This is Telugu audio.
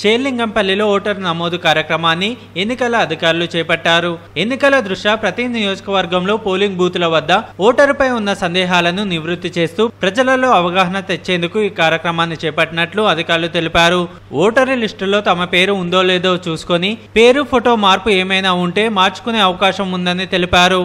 షేర్లింగంపల్లిలో ఓటరు నమోదు కార్యక్రమాన్ని ఎన్నికల అధికారులు చేపట్టారు. ఎన్నికల దృష్ట్యా ప్రతి నియోజకవర్గంలో పోలింగ్ బూతుల వద్ద ఓటరుపై ఉన్న సందేహాలను నివృత్తి చేస్తూ ప్రజలలో అవగాహన తెచ్చేందుకు ఈ కార్యక్రమాన్ని చేపట్టినట్లు అధికారులు తెలిపారు. ఓటరు లిస్టులో తమ పేరు ఉందో లేదో చూసుకొని పేరు ఫోటో మార్పు ఏమైనా ఉంటే మార్చుకునే అవకాశం ఉందని తెలిపారు.